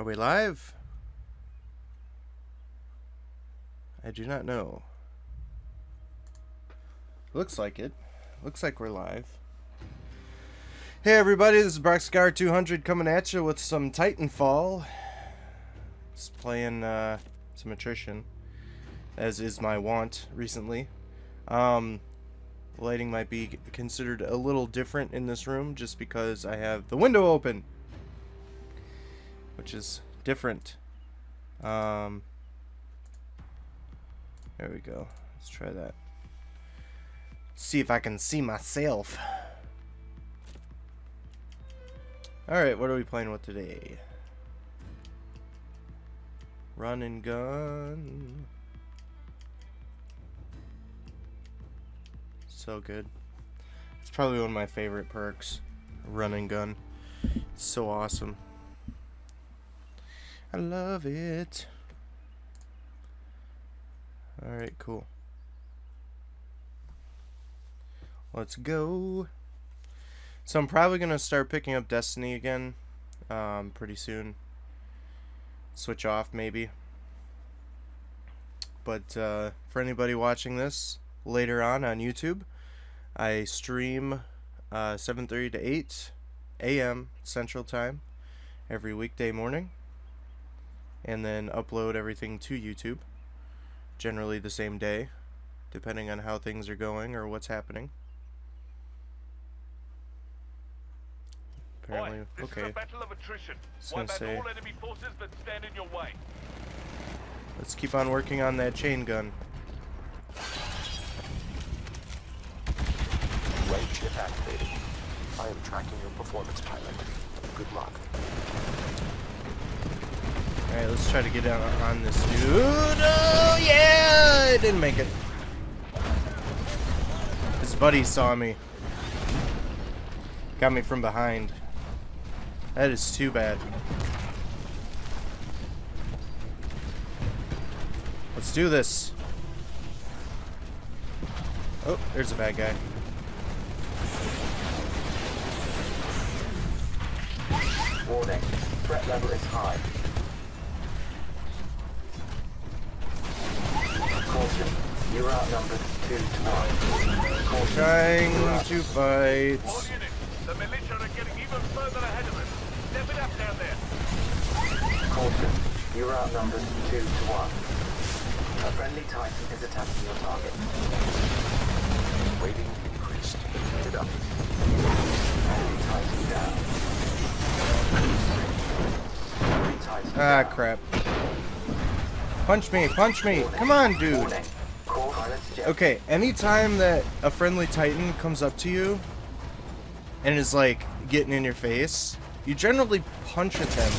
Are we live? I do not know. Looks like it. Looks like we're live. Hey everybody, this is Broxigar 200 coming at you with some Titanfall. Just playing uh, some attrition, as is my want recently. Um, lighting might be considered a little different in this room just because I have the window open which is different. Um, there we go. Let's try that. See if I can see myself. Alright, what are we playing with today? Run and gun. So good. It's probably one of my favorite perks. Run and gun. It's so awesome. I love it. Alright, cool. Let's go. So I'm probably going to start picking up Destiny again um, pretty soon. Switch off, maybe. But uh, for anybody watching this later on on YouTube, I stream uh, 7.30 to 8 a.m. Central Time every weekday morning and then upload everything to YouTube. Generally the same day, depending on how things are going or what's happening. Apparently, Boy, okay. Is a battle of attrition. was gonna say- all enemy forces that stand in your way. Let's keep on working on that chain gun. Right chip activated. I am tracking your performance, pilot. Good luck. Alright, let's try to get down on this dude. Oh, yeah! I didn't make it. His buddy saw me. Got me from behind. That is too bad. Let's do this. Oh, there's a bad guy. Warning. Threat level is high. You are outnumbered two to one. Caution. Trying you are to fight. All units, the militia are getting even further ahead of us. Step it up down there. Caution. You are outnumbered two to one. A friendly Titan is attacking your target. Waiting increased. Head up. Enemy Titan down. Enemy Titan Ah, crap. Punch me, punch me. Come on, dude. Okay, anytime that a friendly Titan comes up to you and is like getting in your face, you generally punch at them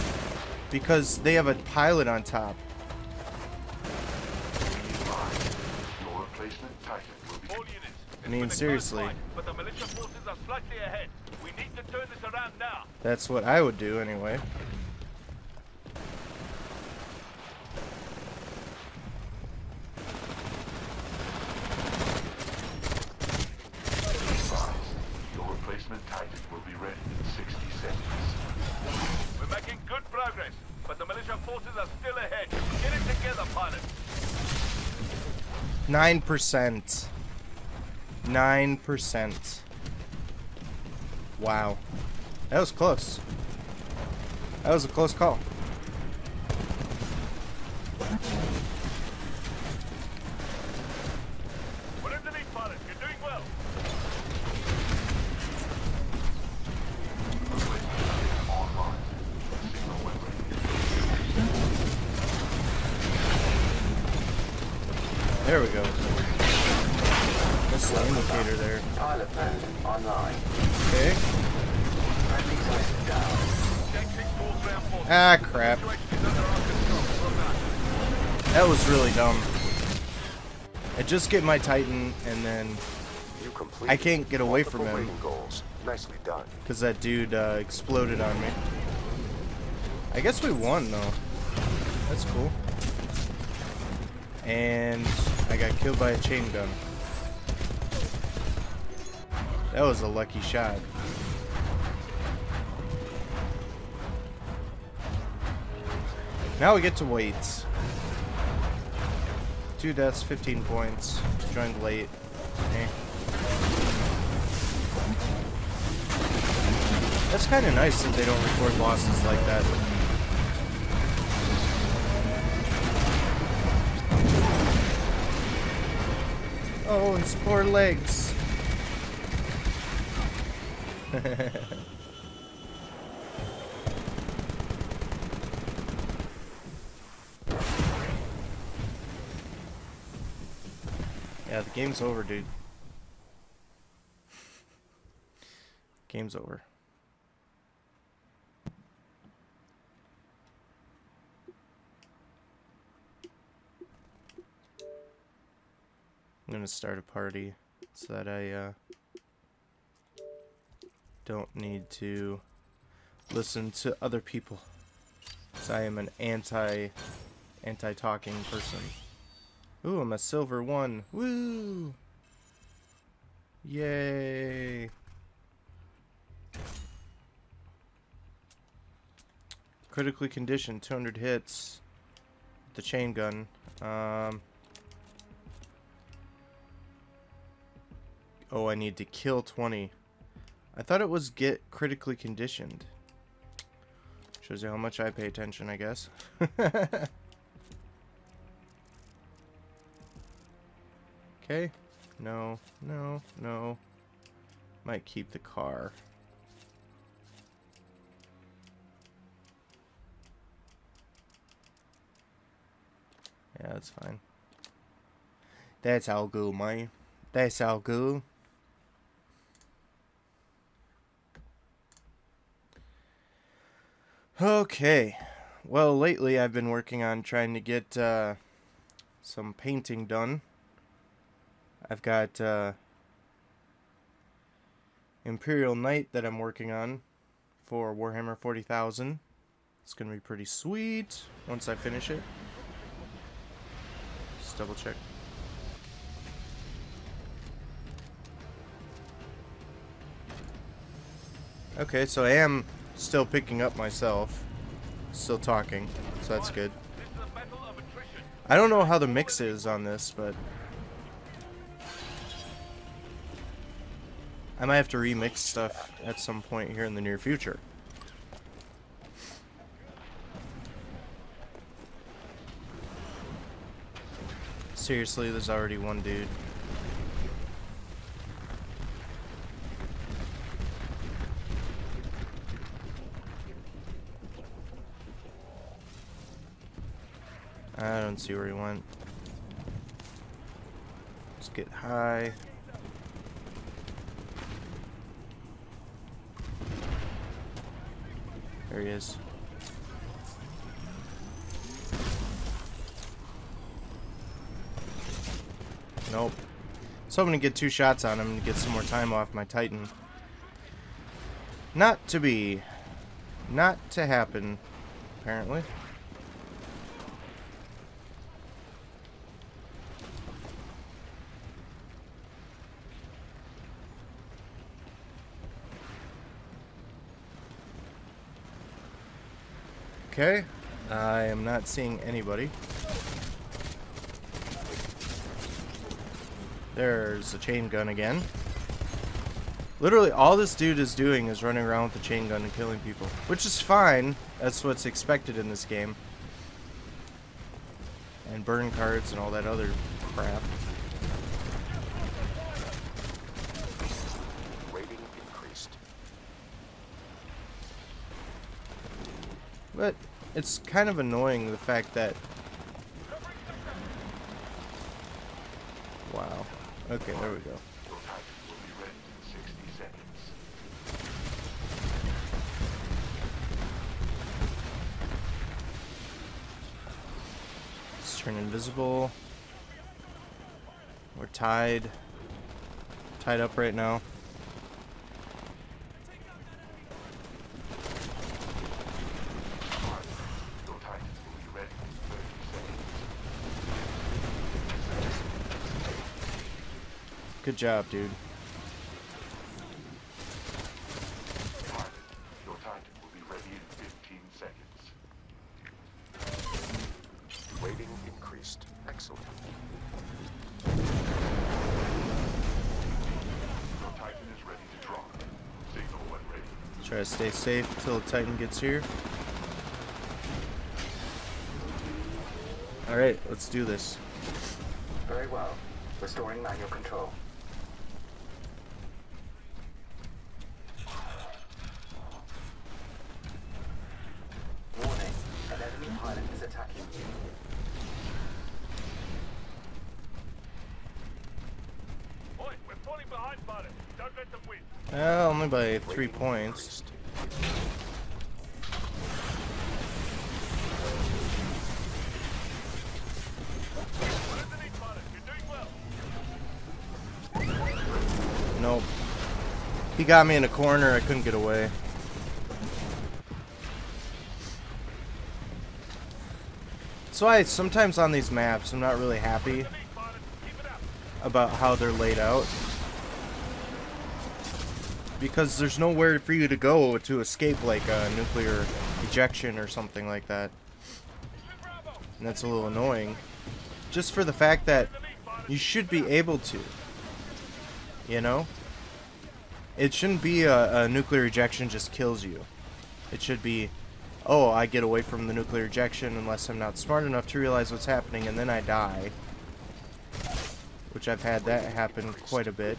because they have a pilot on top. Your replacement Titan will be All units. It's I mean, been a close seriously. fight, but the militia forces are slightly ahead. We need to turn this around now. That's what I would do anyway. advised. Your replacement Titan will be ready in 60 seconds. We're making good progress, but the militia forces are still ahead. Get it together, pilot. 9%. 9%. Wow. That was close. That was a close call. Missed indicator there. Pilot mode online. Okay. Friendly Titan down. Jack 6 force ground force. Ah, crap. Situation is under our control. Well done. That was really dumb. I just get my Titan and then I can't get away from him. Nicely done. because that dude uh, exploded on me. I guess we won though. That's cool. And I got killed by a chain gun. That was a lucky shot. Now we get to wait. Two deaths, 15 points. Joined late. Eh. That's kind of nice that they don't record losses like that. Oh, and spore legs. yeah, the game's over, dude. Game's over. I'm gonna start a party so that I uh, don't need to listen to other people. I am an anti anti talking person. Ooh, I'm a silver one. Woo! Yay! Critically conditioned, 200 hits. The chain gun. Um, Oh, I need to kill 20. I thought it was get critically conditioned. Shows you how much I pay attention, I guess. okay. No, no, no. Might keep the car. Yeah, that's fine. That's all good, man. That's all good. Okay. Well, lately I've been working on trying to get uh, some painting done. I've got uh, Imperial Knight that I'm working on for Warhammer 40,000. It's going to be pretty sweet once I finish it. Just double check. Okay, so I am still picking up myself. Still talking, so that's good. This is a battle of attrition. I don't know how the mix is on this, but... I might have to remix stuff at some point here in the near future. Seriously, there's already one dude. I don't see where he went. Let's get high. There he is. Nope. So I'm gonna get two shots on him to get some more time off my Titan. Not to be. Not to happen, apparently. Okay. I am not seeing anybody. There's a chain gun again. Literally, all this dude is doing is running around with the chain gun and killing people. Which is fine. That's what's expected in this game. And burn cards and all that other crap. Rating increased. But it's kind of annoying the fact that... Wow. Okay, there we go. Your Titan will be ready in 60 seconds. Let's turn invisible. We're tied. Tied up right now. Good job, dude. Waiting increased. Excellent. To Try to stay safe till Titan gets here. Alright, let's do this. Very well. Restoring manual control. Three points. Nope. He got me in a corner, I couldn't get away. So I sometimes on these maps I'm not really happy about how they're laid out. Because there's nowhere for you to go to escape like a nuclear ejection or something like that. And that's a little annoying. Just for the fact that you should be able to. You know? It shouldn't be a, a nuclear ejection just kills you. It should be, oh, I get away from the nuclear ejection unless I'm not smart enough to realize what's happening and then I die. Which I've had that happen quite a bit.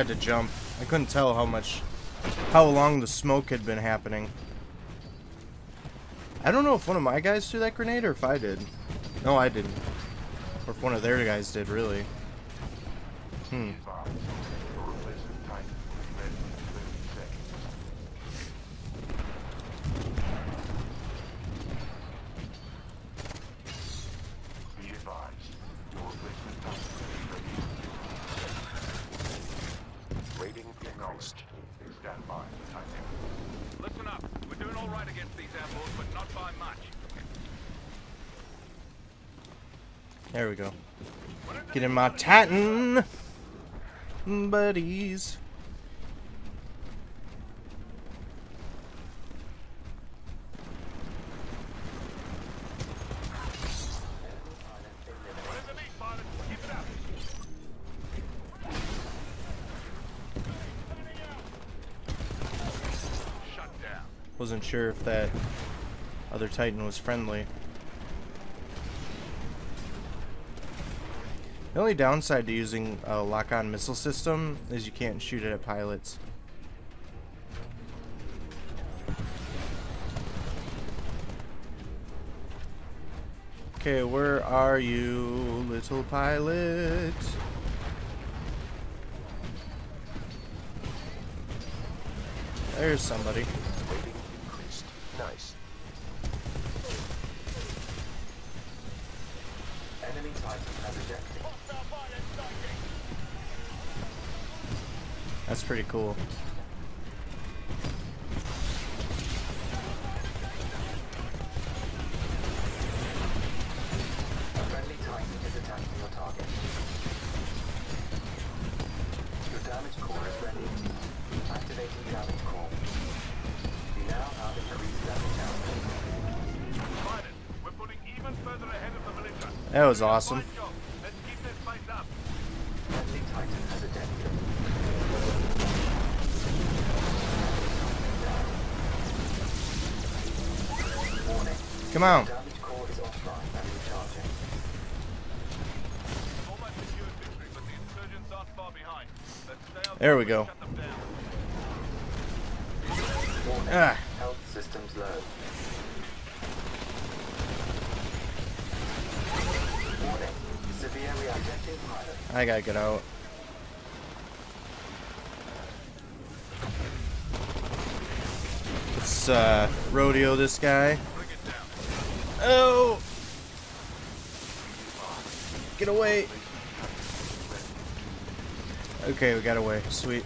Tried to jump. I couldn't tell how much, how long the smoke had been happening. I don't know if one of my guys threw that grenade or if I did. No, I didn't. Or if one of their guys did, really. Hmm. Advised. Your replacement Titan will be ready in 30 seconds. Be advised. Your replacement Titan will be ready. Rating increased. Stand by for Titan. Listen up. We're doing all right against these airballs, but not by much. There we go. Get in my pilot. Titan, buddies. We're underneath, pilot. Keep it up. Shut down. Wasn't sure if that other Titan was friendly. The only downside to using a lock-on missile system is you can't shoot it at pilots. Okay, where are you, little pilot? There's somebody. Rating increased. Nice. Enemy Titan has ejected. That's pretty cool. A friendly Titan is attacking your target. Your damage core is ready. Activating damage far behind. Let's stay out There we go. Ah. Health systems low. Warning. Severe reacting pilot. I gotta get out. Let's uh, rodeo this guy. Oh! Get away! Okay, we got away. Sweet.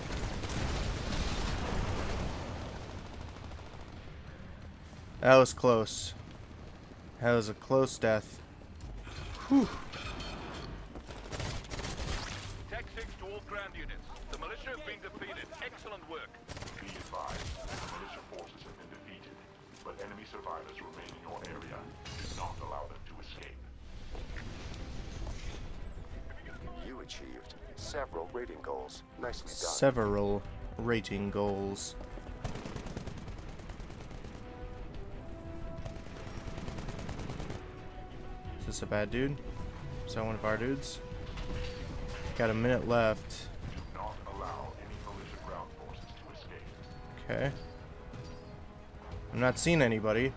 That was close. That was a close death. Whew. Ground units. The militia have been defeated. Excellent work. Be advised, militia forces have been defeated, but enemy survivors remain in your area. Do not allow them to escape. You achieved several rating goals. Nicely done. Several rating goals. Is this a bad dude? Is that one of our dudes? Got a minute left. Not allow any militia ground forces to escape. Okay. I'm not seeing anybody.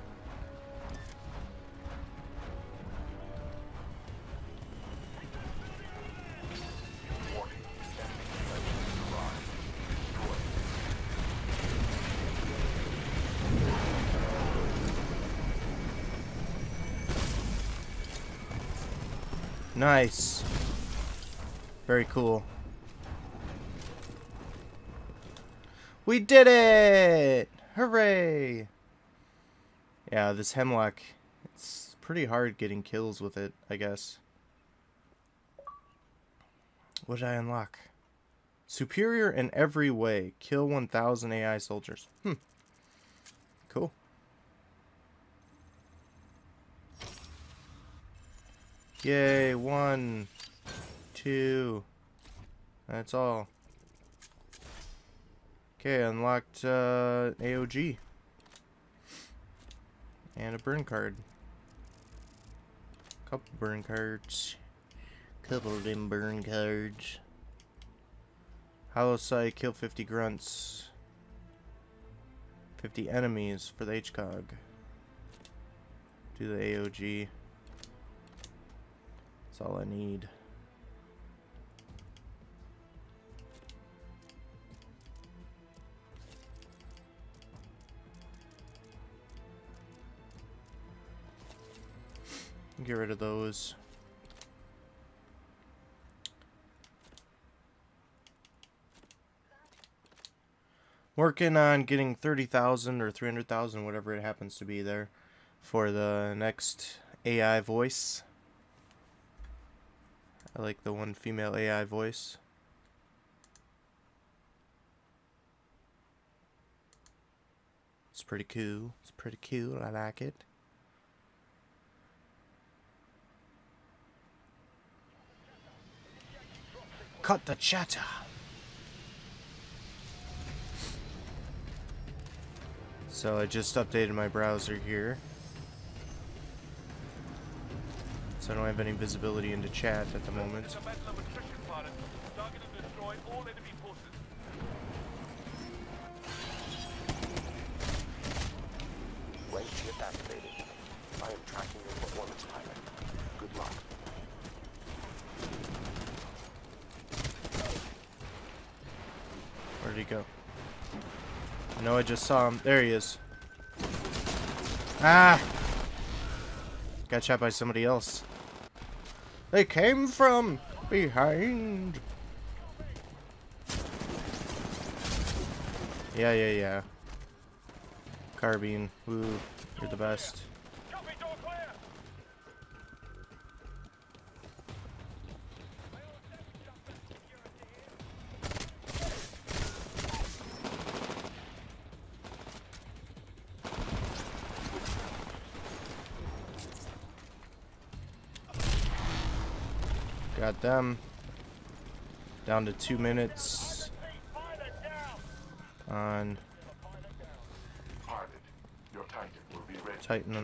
Warning, enemy defenses arrived. Destroy. Nice. Very cool. We did it! Hooray! Yeah, this hemlock, it's pretty hard getting kills with it, I guess. What did I unlock? Superior in every way. Kill 1,000 AI soldiers. Hmm. Cool. Yay, one, two. That's all. Okay, unlocked uh, AOG. And a burn card. Couple burn cards. Couple of them burn cards. Holo Sight, kill 50 grunts. 50 enemies for the HCOG. Do the AOG. That's all I need. Get rid of those. Working on getting 30,000 or 300,000, whatever it happens to be there, for the next AI voice. I like the one female AI voice. It's pretty cool. It's pretty cool. I like it. Cut the chatter. So I just updated my browser here. So I don't have any visibility into chat at the moment. It's a battle of attrition, pilot. Target and destroy all enemy forces. Rank chip activated. I am tracking your performance, pilot. Good luck. Where did he go? I know I just saw him. There he is. Ah! Got shot by somebody else. They came from behind. Yeah, yeah, yeah. Carbine. Woo. You're the best. Got them. Down to two minutes. On Titan will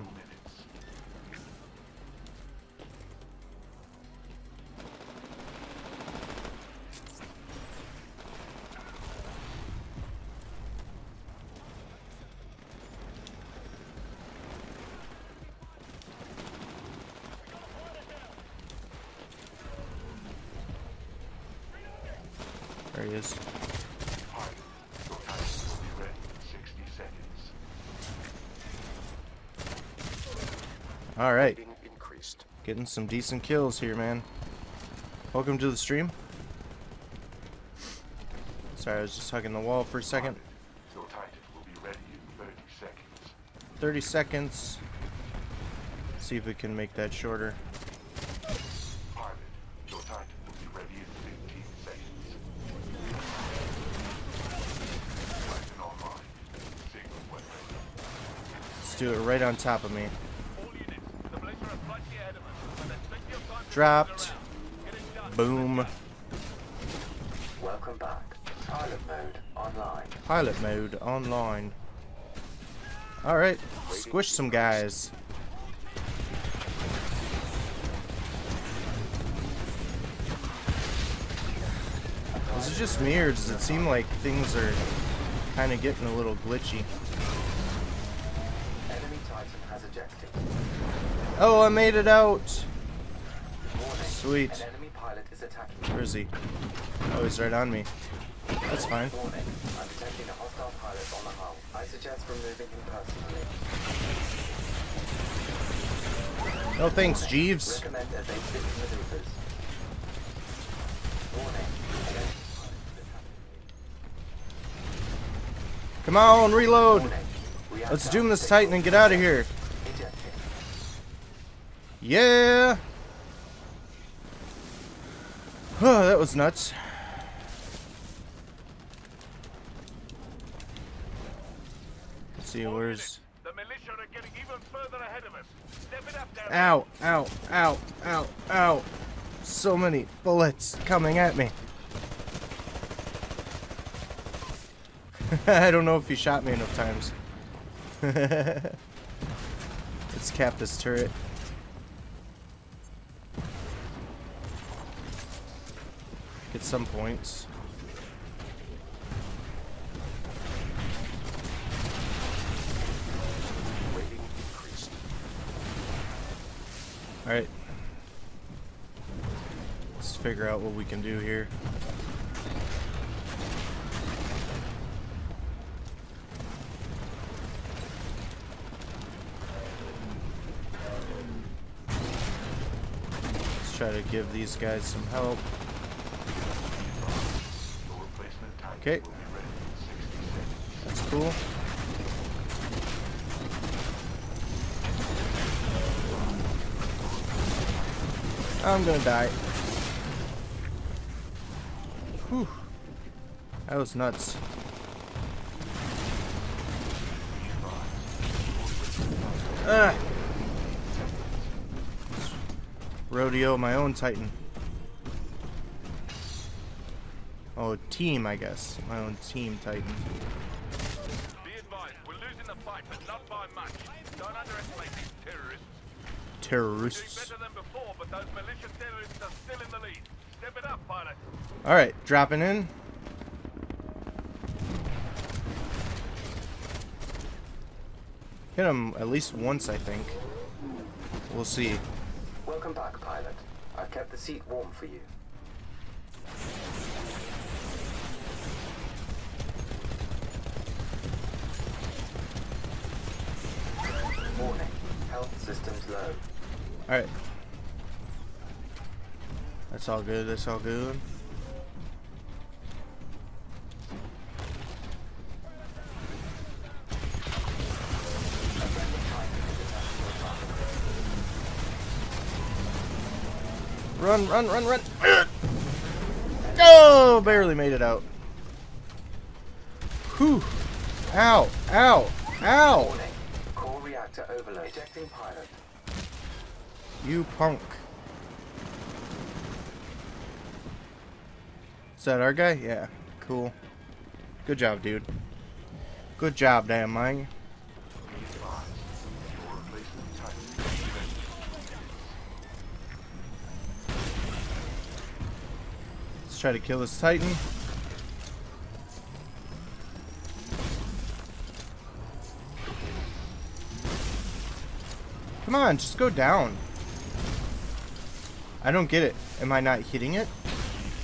there he is. Pilot, your Titan will be ready in 60 seconds. Alright. Getting some decent kills here, man. Welcome to the stream. Sorry, I was just hugging the wall for a second. Your Titan will be ready in 30 seconds. 30 seconds. See if we can make that shorter. Do it right on top of me. All units, the militia are slightly ahead of us, but there's plenty of time to Dropped. around. Get it done. Boom. Welcome back. Pilot mode online. Pilot mode online. Alright, squish some guys. Is it just me, or does it seem like things are kind of getting a little glitchy? Oh, I made it out! Sweet. Where is he? Oh, he's right on me. That's fine. No thanks, Jeeves. Come on, reload! Let's doom this Titan and get out of here. Yeah! Oh, that was nuts. Let's see, where's... units, The militia are getting even further ahead of us. Step it up down. Ow, ow, ow, ow, ow. So many bullets coming at me. I don't know if he shot me enough times. Let's cap this turret. Get some points. Alright. Let's figure out what we can do here. Let's try to give these guys some help. The replacement Titan Okay. will be ready in 60 seconds. That's cool. I'm gonna die. Whew. That was nuts. Ah. Rodeo my own Titan. Team, I guess. My own team Titan. Be advised, we're losing the fight, but not by much. Don't underestimate these terrorists. Doing Terrorists. better than before, but those militia terrorists are still in the lead. Step it up, pilot. Alright, dropping in. Hit him at least once, I think. We'll see. Welcome back, pilot. I've kept the seat warm for you. Warning. Health systems low. Alright. That's all good, that's all good. Run, run, run, run! Oh, barely made it out. Whew. Ow, ow, ow! Reactor overload. Ejecting pilot. You punk. Is that our guy? Yeah. Cool. Good job, dude. Good job, damn man. Let's try to kill this Titan. Come on, just go down. I don't get it. Am I not hitting it?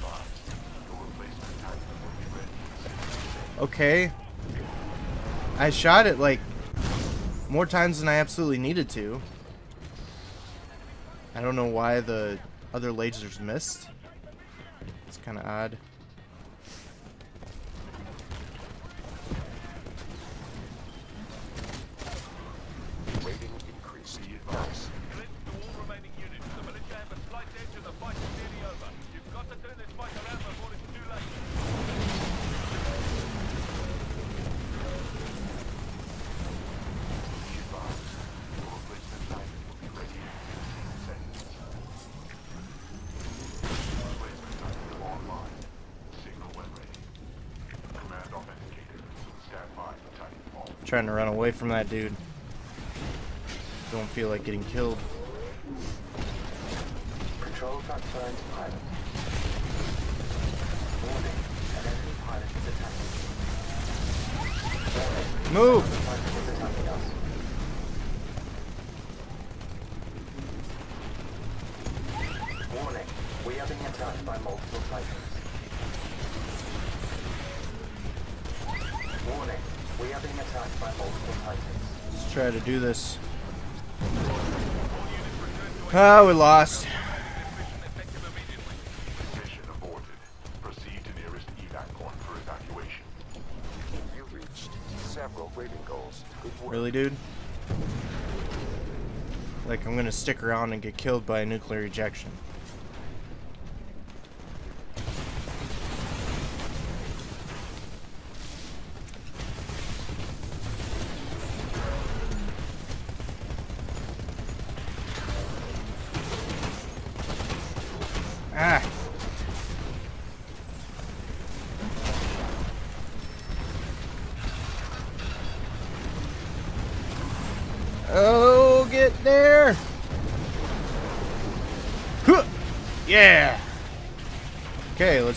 Your replacement Titan will be ready in 60 seconds. Okay. I shot it like more times than I absolutely needed to. I don't know why the other lasers missed. It's kind of odd. Trying to run away from that dude. Don't feel like getting killed. Control transfer into pilot. Warning, an enemy pilot is attacking. Move! Try to do this. Ah, we lost. Really, dude? Like, I'm gonna stick around and get killed by a nuclear ejection.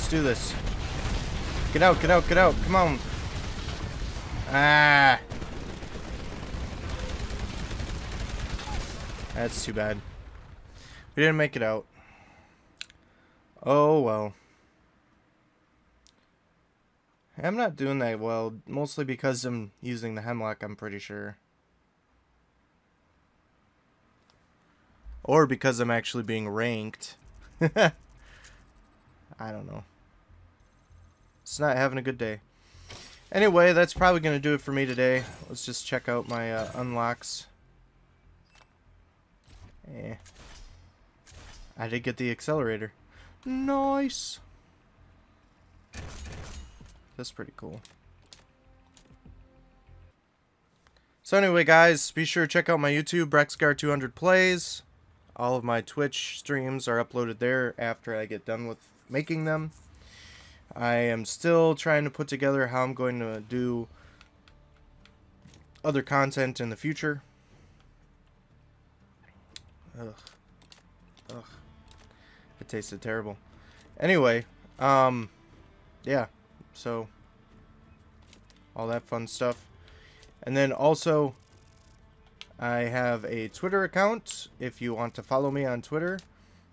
Let's do this. Get out, get out, get out. Come on. Ah! That's too bad. We didn't make it out. Oh, well. I'm not doing that well, mostly because I'm using the hemlock, I'm pretty sure. Or because I'm actually being ranked. I don't know. It's not having a good day. Anyway, that's probably going to do it for me today. Let's just check out my uh, unlocks. Eh. I did get the accelerator. Nice. That's pretty cool. So anyway, guys, be sure to check out my YouTube, Broxigar200 Plays. All of my Twitch streams are uploaded there after I get done with making them. I am still trying to put together how I'm going to do other content in the future. Ugh. Ugh. It tasted terrible. Anyway, um, yeah, so all that fun stuff. And then also, I have a Twitter account. If you want to follow me on Twitter,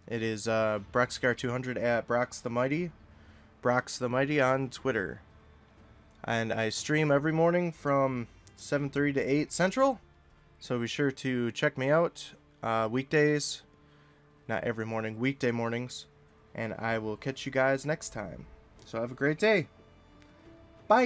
it is uh, Broxigar200 at Brox the Mighty. Brox the Mighty on Twitter. And I stream every morning from 7.30 to 8 Central. So be sure to check me out uh, weekdays. Not every morning, weekday mornings. And I will catch you guys next time. So have a great day. Bye.